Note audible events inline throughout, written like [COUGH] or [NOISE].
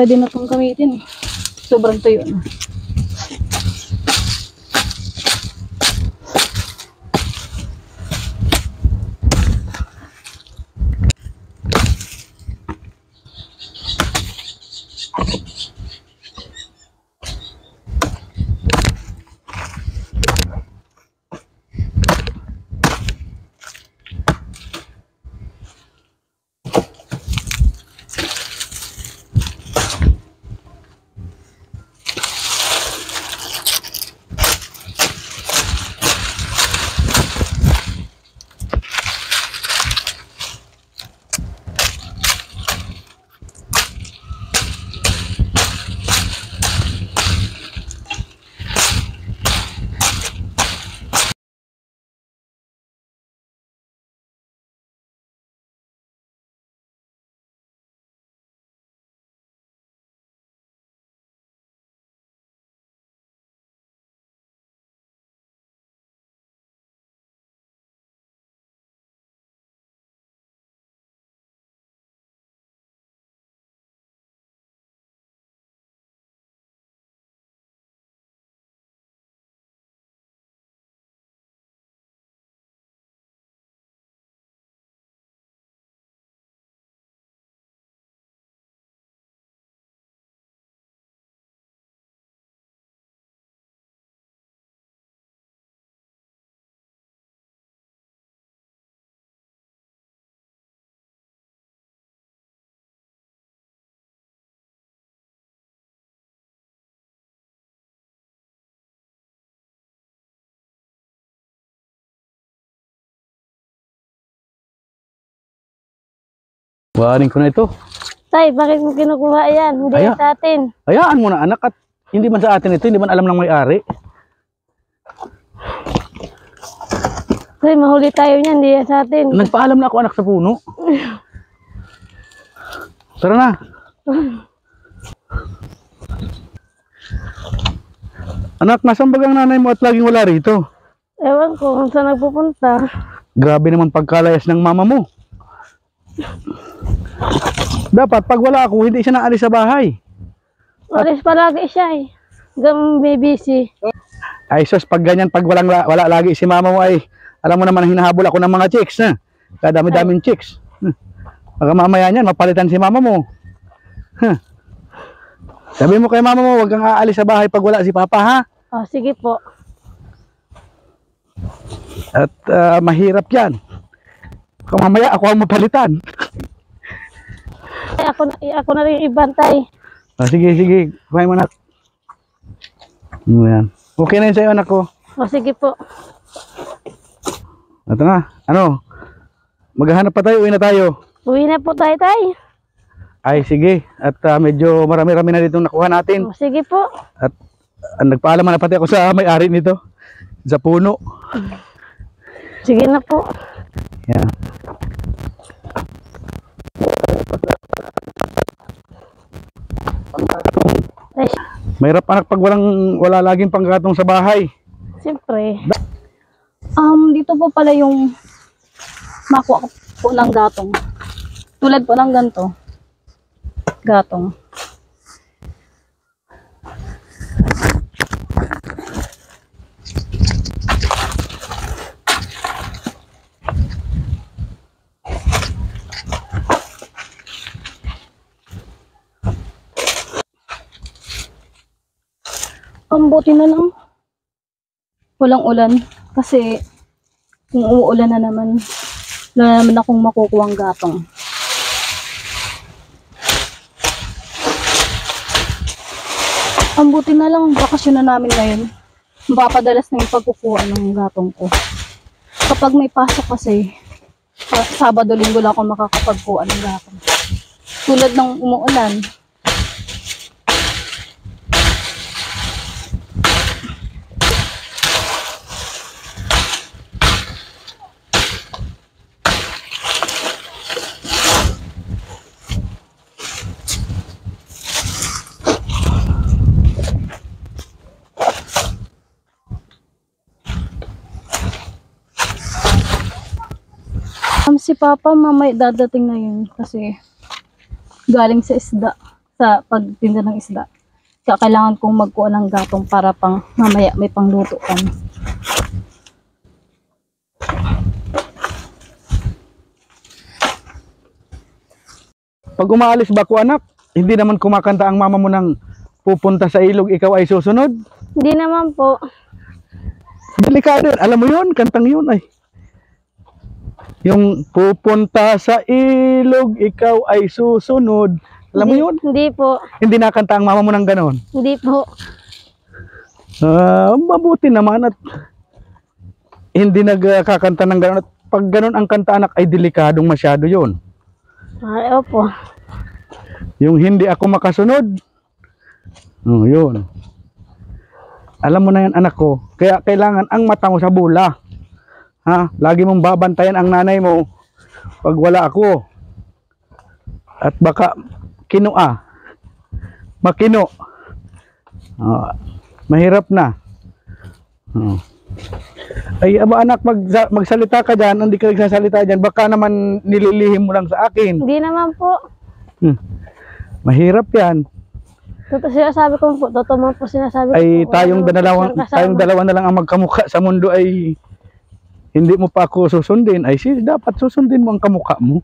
pwede na itong gamitin. Sobrang tuyo na. Kuhanin ko na ito. Tay, bakit mo kinukuha yan? Hindi Aya. yan sa atin. Hayaan mo na anak at hindi man sa atin ito, hindi man alam ng may-ari. Tay, mahuli tayo niyan. Hindi yan sa atin. Nagpaalam na ako anak sa puno. Tara na. Anak, nasan bagang nanay mo at laging wala rito? Ewan ko kung saan nagpupunta. Grabe naman pagkalayas ng mama mo. Dapat pag wala ako, hindi siya naalis sa bahay. Alis palagi siya eh. Hanggang may busy. Ay sus, pag ganyan, pag walang, wala lagi si mama mo ay, alam mo naman, hinahabol ako ng mga chicks. Ha? Kadami-daming chicks. Huh. Baka mamaya niyan, mapalitan si mama mo. Huh. Sabi mo kay mama mo, huwag kang aalis sa bahay pag wala si papa, ha? Oh, sige po. At ah, mahirap yan. Kung mamaya ako ang mapalitan. Ay, ako, na, ako na rin ibantay. Ah, sige, sige. Kuhain mo na. Ano yan? Okay na yun sa'yo, anak ko. O, sige po. Ito nga. Ano? Maghahanap pa tayo, uwi na tayo. Uwi na po tayo, tay. Ay, sige. At ah, medyo marami-rami na dito nakuha natin. O, sige po. At ah, nagpaalam na pati ako sa may-ari nito. Sa puno. Sige na po. Yan. Mahirap anak pag walang, wala laging panggatong sa bahay. siyempre. Um, dito po pala yung makuha po ng gatong. Tulad po ng ganito. Gatong. Ang na lang. Walang ulan. Kasi kung umuulan na naman, na naman akong makukuha ang gatong. Ang na lang, bakasyon na namin ngayon. Mapapadalas na yung pagkukuha ng gatong ko. Kapag may pasok kasi, sa Sabado, Linggo lang ako makakapagkuha ng gatong. Tulad ng umuulan, si Papa mamay dadating na yun kasi galing sa isda. sa pagtinda ng isda. Kaya kailangan kong magkuha ng gatong para pang mamaya may pangluto kami. Pag umaalis ba ko anak, hindi naman kumakanta ang mama mo ng pupunta sa ilog, ikaw ay susunod. Hindi naman po. Delikado yun. Alam mo yun, kantang yun ay. Yung pupunta sa ilog, ikaw ay susunod. Alam mo yun? Hindi po. Hindi nakanta ang mama mo ng ganon. Hindi po. Ah, mabuti naman at hindi nagkakanta ng ganon. At pag ganon ang kanta anak ay delikadong masyado yun. Ay, opo. Yung hindi ako makasunod. Oh, yun. Alam mo na yan anak ko. Kaya kailangan ang mata mo sa bula. Ha? Lagi mong babantayan ang nanay mo pag wala ako. At baka kinua. Makino. Ah, mahirap na. Oh. Ay, aba anak, mag, magsalita ka dyan, hindi ka nagsasalita dyan, baka naman nililihim mo lang sa akin. Hindi naman po. Hmm. Mahirap yan. Totoo sinasabi ko po. Totoo man po sinasabi ko ay po. tayong dalawa tayong dalawa na lang ang magkamukha sa mundo ay hindi mo pa ako susundin ay si dapat susundin mo ang kamukha mo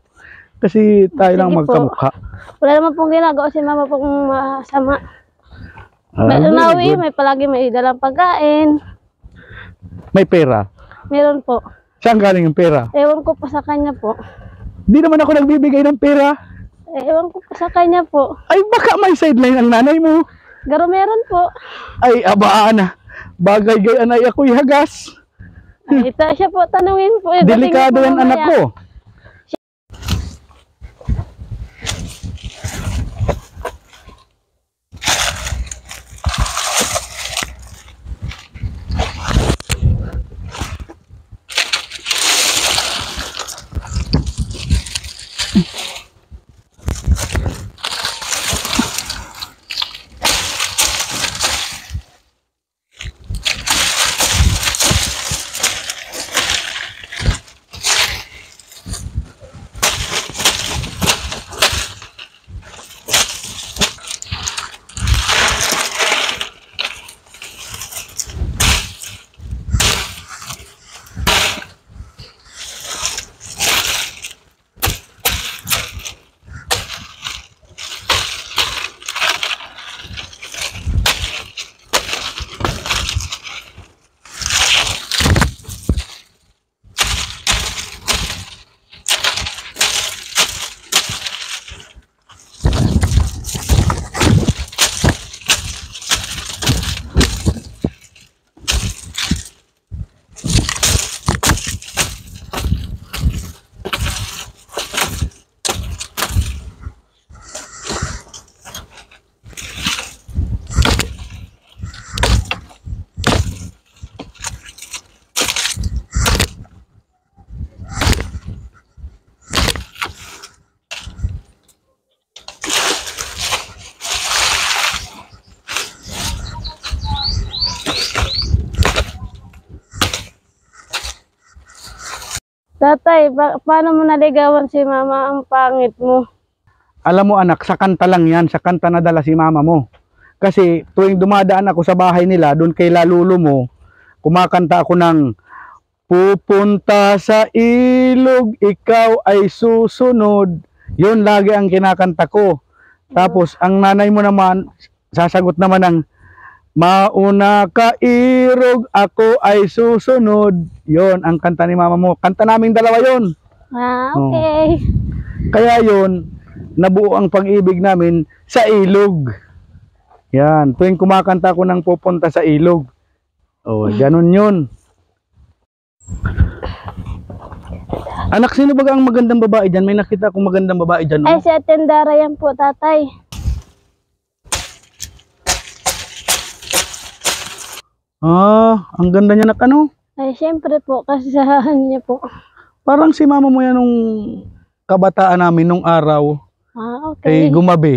kasi tayo lang Sige po. magkamukha Wala naman pong ginagawa si mama pong masama. Ah, May unawi, may palagi may dalang pagkain. may pera Meron po. saan galing yung pera Ewan ko po sa kanya po. di naman ako nagbibigay ng pera Ewan ko po sa kanya po. ay baka may sideline ang nanay mo Garo meron po. ay abaan na bagay gayan ay ako'y hagas Ay, ita siya po, tanungin po. eh, delikado mamaya. anak ko Tatay, ba- paano mo naligawan si mama ang pangit mo? Alam mo anak, sa kanta lang yan, sa kanta nadala si mama mo. Kasi tuwing dumadaan ako sa bahay nila, doon kay lalulo mo, kumakanta ako ng Pupunta sa ilog, ikaw ay susunod. Yun lagi ang kinakanta ko. Tapos ang nanay mo naman, sasagot naman ng Mauna ka irog, ako ay susunod. Yon ang kanta ni mama mo. Kanta naming dalawa yon. Ah, Oh. okay. Kaya yun, nabuo ang pag-ibig namin sa ilog. Yan, tuwing kumakanta ko ng pupunta sa ilog. Oh, ganun yun. Anak, sino ba ang magandang babae dyan? May nakita akong magandang babae dyan. Ay, Oh. si Atendara yan po, tatay. Ah, ang ganda niya na ano. Ay, syempre po, kasi sa niya po. Parang si mama mo yan nung kabataan namin nung araw Ah, ay okay. gumabi.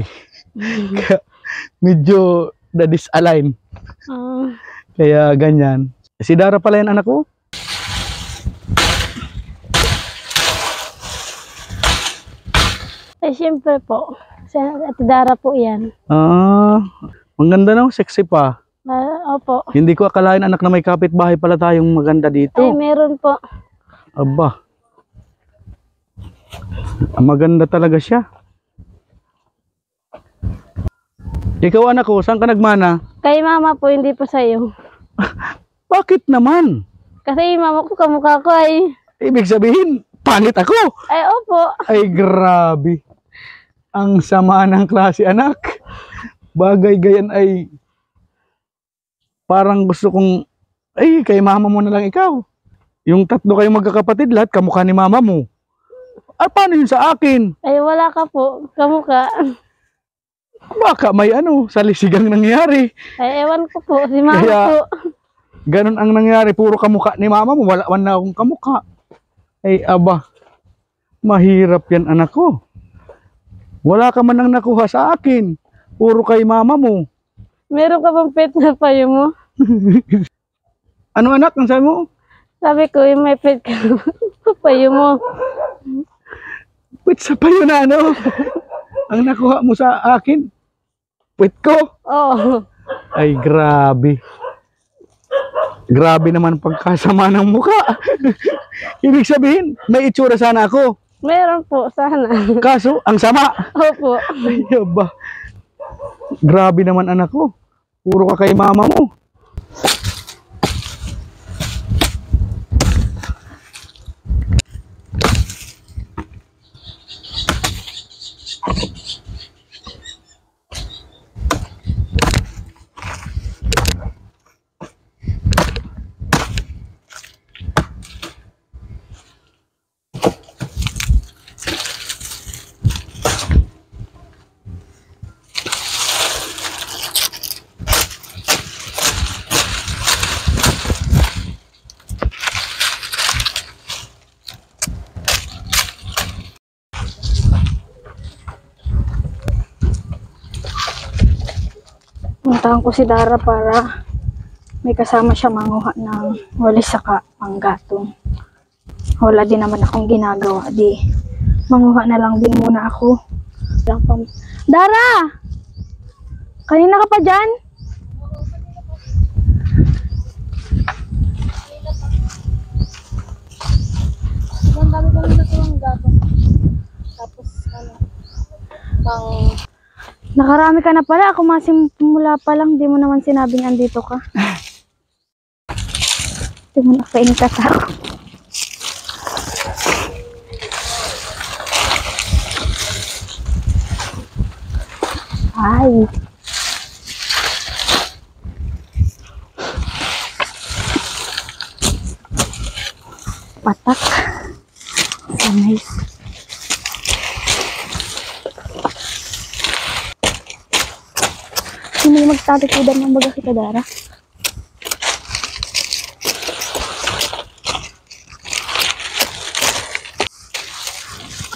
Kaya [LAUGHS] medyo na-disalign. Ah, Kaya ganyan. Si Dara pala yan anak ko. ay, Ay, syempre po. Sa Ate Dara po yan. Ah, ang ganda no, sexy pa. Opo. Hindi ko akalain anak na may kapitbahay pala tayong maganda Ay, dito. meron po. Aba. Ah, Maganda talaga siya. Ikaw anak ko, saan ka nagmana? Kay mama po, hindi po sa'yo. [LAUGHS] Bakit naman? Kasi mama ko, kamukha ko ay... Ibig sabihin, pangit ako. Ay, opo. Ay, grabe. Ang sama ng klase, anak. Bagay gayan ay parang gusto kong, ay, kay mama mo na lang ikaw. Yung tatlo kayong magkakapatid, lahat kamukha ni mama mo. Ah, paano yun sa akin? Ay, wala ka po. Kamukha. Baka may ano, salisigang nangyari. Ay, ewan ko po. Si mama Kaya- po. Ganon ang nangyari, puro kamukha ni mama mo, wala man na akong kamukha. Ay, aba, mahirap yan anak ko. Wala ka man nang nakuha sa akin. Puro kay mama mo. Meron ka bang pet na payo mo? [LAUGHS] Ano anak, ang sabi mo? Sabi ko, yung may pet ka. [LAUGHS] payo mo. Wait, sa payo na ano? [LAUGHS] ang nakuha mo sa akin? Wait ko? Oo. Ay, grabe. Grabe naman pagkasama ng mukha. Ibig sabihin, may itsura sana ako. Meron po, sana. Kaso, ang sama. Opo. Ay, aba. Grabe naman anak ko. Puro ka kay mama mo. Puntahan ko si Dara para may kasama siya manguha ng walis saka panggatong. Wala din naman akong ginagawa. Di, manguha na lang din muna ako. Dara! Kanina ka pa dyan? Ang dami kami natuwang gatong. Tapos, ano, pang Nakarami ka na pala. Ako masimula pa lang. Di mo naman sinabing andito ka. [LAUGHS] Di mo nakainkat ako. Ay. Sino yung baga kita, Dara?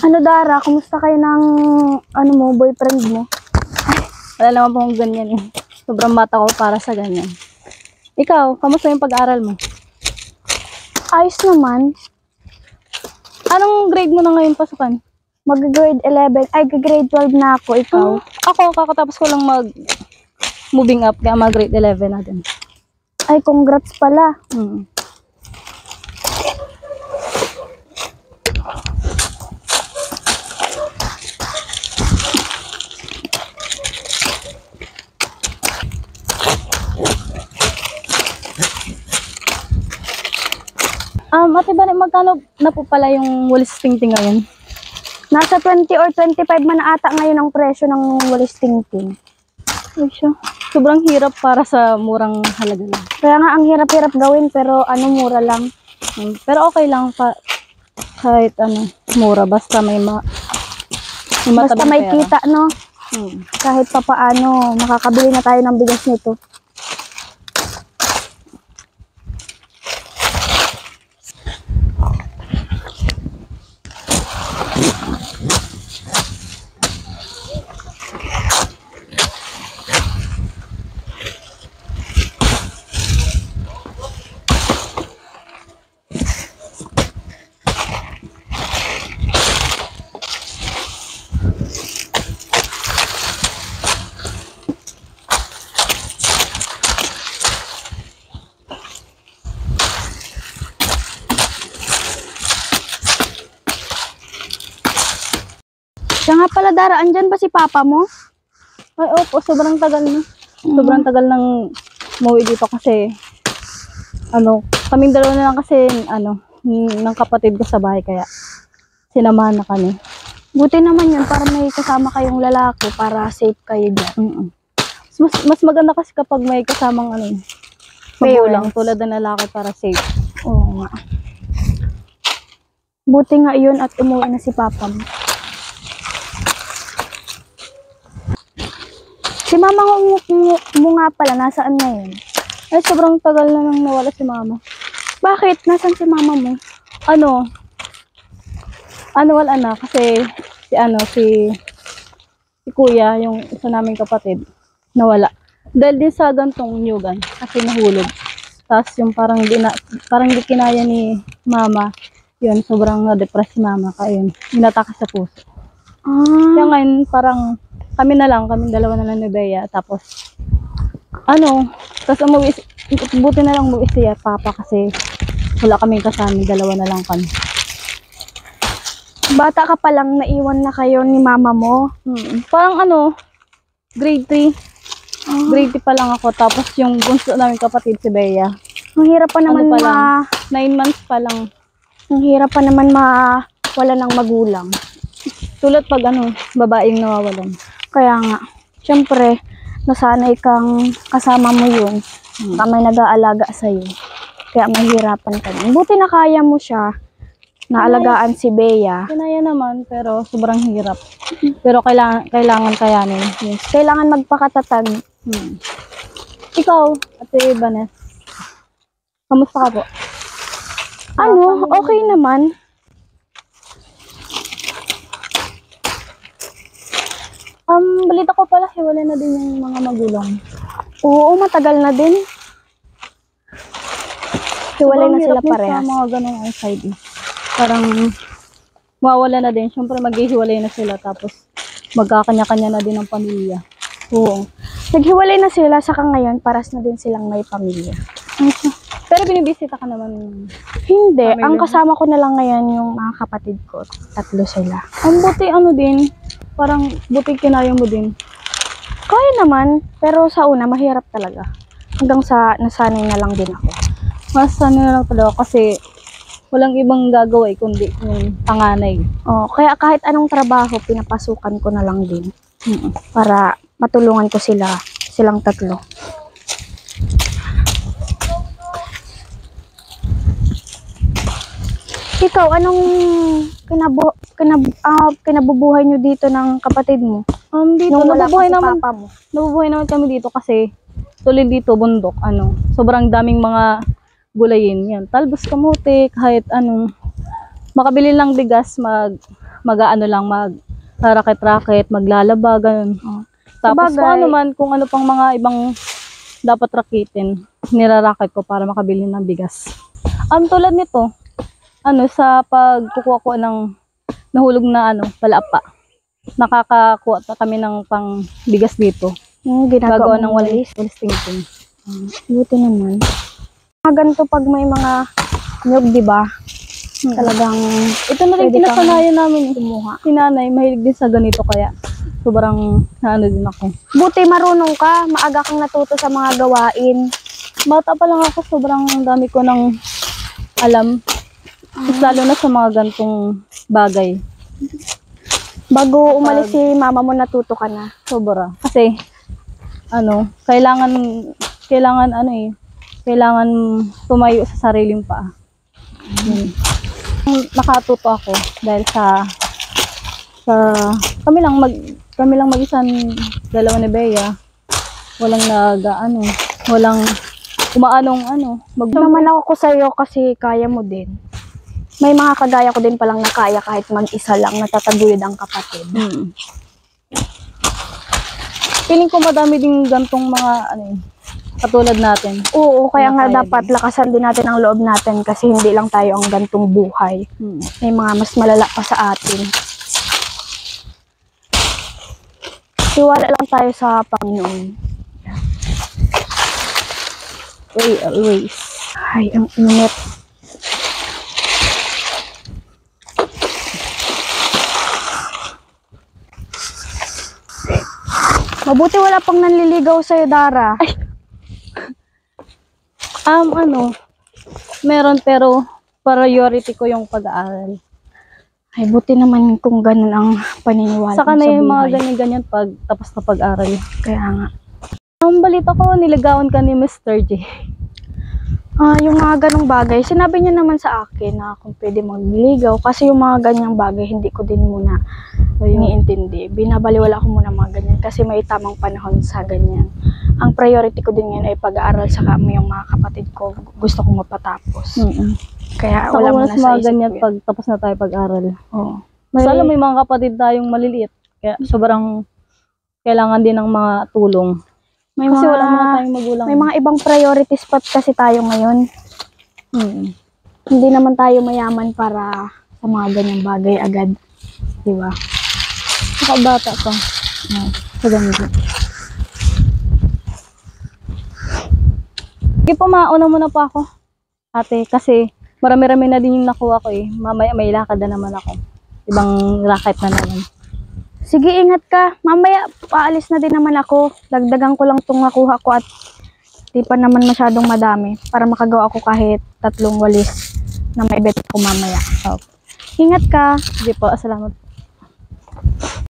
Ano, Dara? Kumusta kayo ng, ano mo, boyfriend mo? Wala naman po akong ganyan eh. Sobrang bata ko para sa ganyan. Ikaw, kamusta yung pag-aaral mo? Ayos naman. Anong grade mo na ngayon pasukan? Mag-grade 11, ay, grade 12 na ako. Ikaw? Ako, kakatapos ko lang mag moving up, kaya mag grade 11 na din. Ay, congrats pala. Hmm. Um, ate ba, magkano na po pala yung walis tingting ngayon? Nasa 20 or 25 man ata ngayon ang presyo ng walis tingting. Ay, siya. Sobrang hirap para sa murang halaga lang. Kaya nga ang hirap-hirap gawin pero ano mura lang. Hmm, Pero okay lang pa kahit ano, mura basta may ma may Basta may pera. kita no. Hmm. Kahit pa paano makakabili na tayo ng bigas nito. Pala Dara, andyan ba si papa mo? Ay, opo, sobrang tagal na. Sobrang tagal nang umuwi dito kasi, ano, kaming dalawa na lang kasi, ano, ng kapatid ko sa bahay, kaya sinamahan na kami. Buti naman yun, para may kasama kayong lalaki, para safe kayo dyan. Mm-mm. Mas, mas maganda kasi kapag may kasamang, ano, magulang, tulad ng lalaki para safe. Oo nga. Buti nga yun at umuwi na si papa mo. Si mama mo, mo, mo nga pala, nasaan ngayon? Ay, sobrang tagal na nang nawala si mama. Bakit? Nasaan si mama mo? Ano, ano wala na, kasi, si ano, si, si kuya, yung isa naming kapatid, nawala. Dahil din sa gantong nyugan, kasi nahulog. Tapos yung parang di na, parang di kinaya ni mama, yun, sobrang na-depress si mama, kaya yun, inatake sa puso. Ah, Kaya ngayon, parang kami na lang, kami dalawa na lang ni Bea. Tapos, ano, tapos umuwi, buti na lang umuwi siya, papa, kasi wala kaming kasama, dalawa na lang kami. bata ka pa lang, naiwan na kayo ni mama mo. Mm, parang ano, grade 3. Grade 3 pa lang ako. Tapos yung bunso namin kapatid si Bea. Ang hirap pa naman pa ma... lang? 9 months pa lang. Ang hirap pa naman ma... Wala ng magulang. Tulad pag ano, babaeng nawawalan. Kaya nga, syempre, nasanay kang kasama mo yun. Hmm. Baka may nag-aalaga sa'yo. Kaya mahirapan ka din. Buti na kaya mo siya. Naalagaan si Bea. Kinaya naman, pero sobrang hirap. Pero kailangan, kailangan kayanin. Yes. Kailangan magpakatatag. Hmm. Ikaw, Ate Ibanez, kamusta ka po? Ano, okay naman. Um, balita ko pala, hiwalay na din yung mga magulang. Oo, matagal na din. Hiwalay na sila parehas. Sa mga ganong outside eh. Parang mawawala na din. Siyempre maghihiwalay na sila tapos magkakanya-kanya na din ang pamilya. Oo. Naghiwalay na sila, saka ngayon, paras na din silang may pamilya. Pero binibisita ka naman. Hindi, Pamilya ang kasama ko na lang ngayon yung mga kapatid ko. Tatlo sila. Ang buti ano din, parang buti kinaya mo din. Kaya naman, pero sa una, mahirap talaga. Hanggang sa nasanay na lang din ako. Mas ano na lang talaga kasi walang ibang gagawa eh, kundi yung panganay. Oh, kaya kahit anong trabaho, pinapasukan ko na lang din. Para matulungan ko sila, silang tatlo. Ikaw, anong kinabu kinab ah, kinabubuhay nyo dito ng kapatid mo? Um, dito, Nung nabubuhay naman, papa mo. nabubuhay naman kami dito kasi tulad dito, bundok, ano, sobrang daming mga gulayin. Yan, talbos kamote, kahit anong, makabili lang bigas, mag, mag ano lang, mag raket-raket, maglalaba, ganun. Tapos Sabagay. kung ano man, kung ano pang mga ibang dapat rakitin, niraraket ko para makabili ng bigas. Um, tulad nito, ano, sa pagkukuha ko ng nahulog na ano, palapa. Nakakakuha ta kami ng pang bigas dito. Yung ginagawa ng walis, walis. tingting. Buti naman. Mga ganito pag may mga nyog, di ba? Hmm. Talagang Ito na rin kinasanayan namin. kumuha. Si nanay, mahilig din sa ganito kaya sobrang naano din ako. Buti marunong ka, maaga kang natuto sa mga gawain. Bata pa lang ako, sobrang dami ko ng alam. Mas lalo na sa mga gantong bagay. Bago umalis si mama mo, natuto ka na. Sobra. Kasi, ano, kailangan, kailangan ano eh, kailangan tumayo sa sariling paa. Yun. Nakatuto ako dahil sa, sa, kami lang mag, kami lang mag-isa, dalawa ni Bea. Walang nag, ano, walang umaanong ano, mag, Naman ako ko sa'yo kasi kaya mo din. May mga kagaya ko din palang na kaya kahit mag-isa lang, natataguyod ang kapatid. Hmm. Feeling ko madami ding gantong mga, ano eh, katulad natin. Oo, kaya nga dapat lakasan din natin ang loob natin kasi hindi lang tayo ang gantong buhay. Hmm. May mga mas malala pa sa atin. Tiwala lang tayo sa Panginoon. Way always. Ay, ang init. Mabuti wala pang nanliligaw sa'yo, Dara. Um, ano, meron pero priority ko yung pag-aaral. Ay, buti naman kung ganun ang paniniwala Saka na yung mga ganyan-ganyan pag tapos na pag-aral. Kaya nga. Ang balita ko, niligawan ka ni Mr. J. Ah, yung mga ganong bagay, sinabi niya naman sa akin na kung pwede magligaw kasi yung mga ganyang bagay hindi ko din muna iniintindi. Binabaliwala ko muna mga ganyan kasi may tamang panahon sa ganyan. Ang priority ko din ngayon ay pag-aaral sa kami yung mga kapatid ko. Gusto kong mapatapos. Mm Kaya Saka wala wala muna sa mga ganyan yan. pag tapos na tayo pag-aral. Oo. Mas alam, may mga kapatid tayong maliliit. Kaya sobrang kailangan din ng mga tulong. may Kasi mga, wala muna tayong magulang. may mga ibang priorities pa kasi tayo ngayon. Mm. Hindi naman tayo mayaman para sa mga ganyang bagay agad. Di ba? Saka bata pa. Sa ganito. Sige po, mauna muna po ako. Ate, kasi marami-rami na din yung nakuha ko eh. Mamaya may lakad na naman ako. Ibang racket na naman. Sige, ingat ka. Mamaya, paalis na din naman ako. Dagdagan ko lang itong nakuha ko at di pa naman masyadong madami para makagawa ako kahit tatlong walis na may bet ko mamaya. Okay. Ingat ka. Sige po, salamat